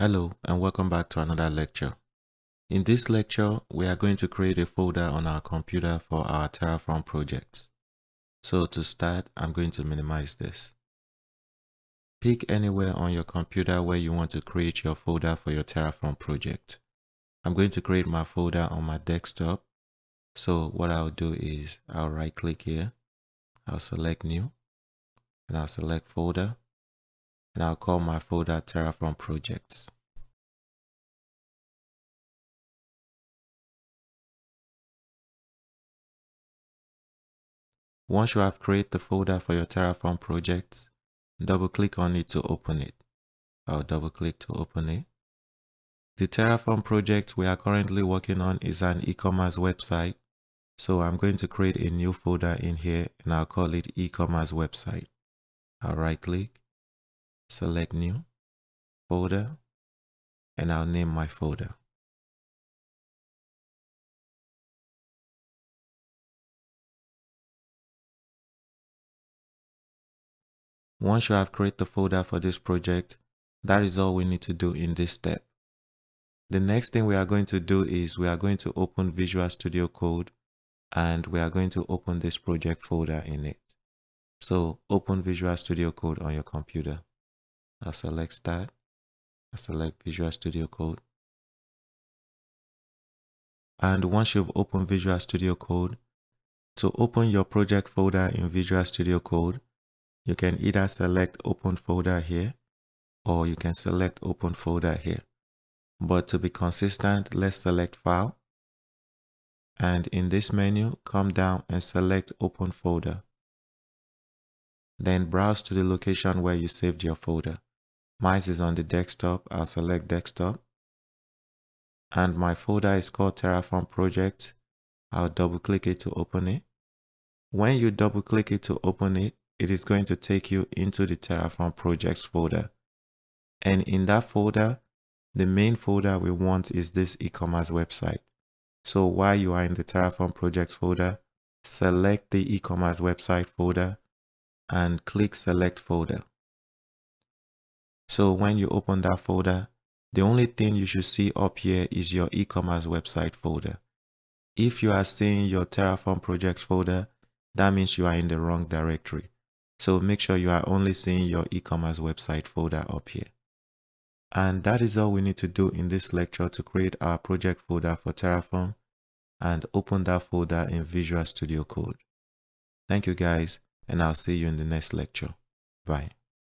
Hello and welcome back to another lecture. In this lecture, we are going to create a folder on our computer for our Terraform projects. So to start, I'm going to minimize this. Pick anywhere on your computer where you want to create your folder for your Terraform project. I'm going to create my folder on my desktop. So what I'll do is I'll right click here. I'll select new and I'll select folder and I'll call my folder Terraform projects. Once you have created the folder for your Terraform projects, double click on it to open it. I'll double click to open it. The Terraform project we are currently working on is an e-commerce website. So I'm going to create a new folder in here and I'll call it e-commerce website. I'll right click select new folder and I'll name my folder. Once you have created the folder for this project, that is all we need to do in this step. The next thing we are going to do is we are going to open Visual Studio Code and we are going to open this project folder in it. So open Visual Studio Code on your computer. I'll select Start. I'll select Visual Studio Code. And once you've opened Visual Studio Code, to open your project folder in Visual Studio Code, you can either select Open Folder here, or you can select Open Folder here. But to be consistent, let's select File. And in this menu, come down and select Open Folder. Then browse to the location where you saved your folder. Mine is on the desktop. I'll select desktop. And my folder is called Terraform Project. I'll double click it to open it. When you double click it to open it, it is going to take you into the Terraform Projects folder. And in that folder, the main folder we want is this e-commerce website. So while you are in the Terraform Projects folder, select the e-commerce website folder and click select folder. So when you open that folder, the only thing you should see up here is your e-commerce website folder. If you are seeing your Terraform projects folder, that means you are in the wrong directory. So make sure you are only seeing your e-commerce website folder up here. And that is all we need to do in this lecture to create our project folder for Terraform and open that folder in Visual Studio Code. Thank you guys, and I'll see you in the next lecture. Bye.